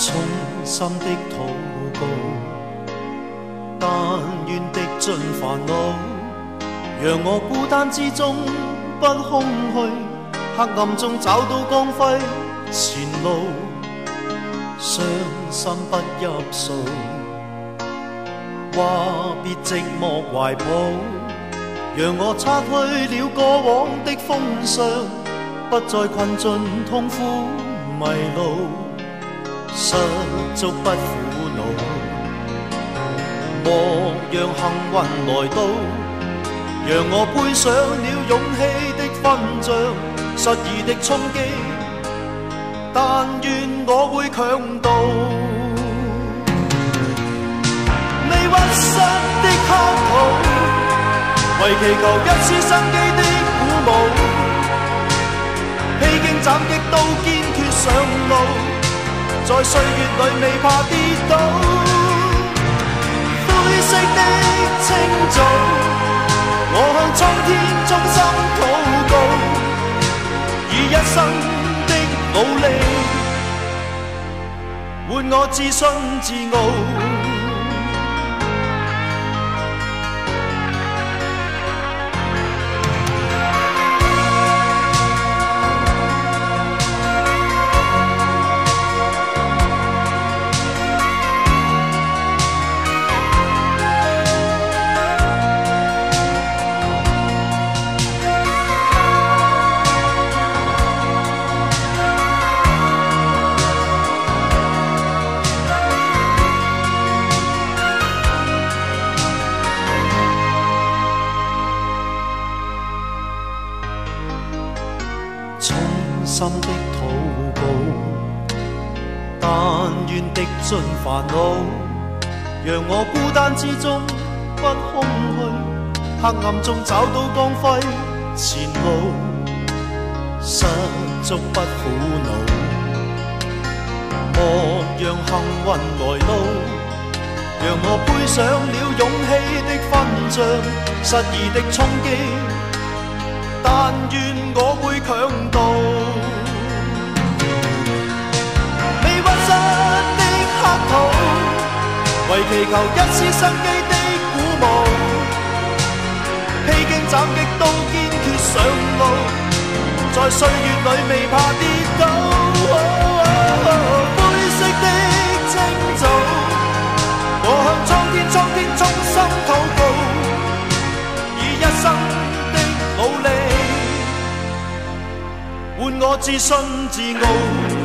衷心的祷告，但愿的尽烦恼，让我孤单之中不空虚，黑暗中找到光辉前路，伤心不入数，话别寂寞怀抱，让我擦去了过往的风霜，不再困进痛苦迷路。失足不苦恼，莫让幸运来到，让我背上了勇气的勋章，失意的冲击，但愿我会强渡。未屈膝的黑土，为祈求一丝生机的鼓舞，披荆斩棘都坚决上路。在岁月里未怕跌倒，灰色的清早，我向苍天衷心祷告，以一生的努力换我自信自傲。心的祷告，但愿滴尽烦恼，让我孤单之中不空虚，黑暗中找到光辉前路，失足不苦恼，莫让幸运来到，让我背上了勇气的勋章，失意的冲击，但愿我会强渡。为祈求一丝生机的鼓舞，披荆斩棘都坚决上路，在岁月里未怕跌倒。换我自信自傲。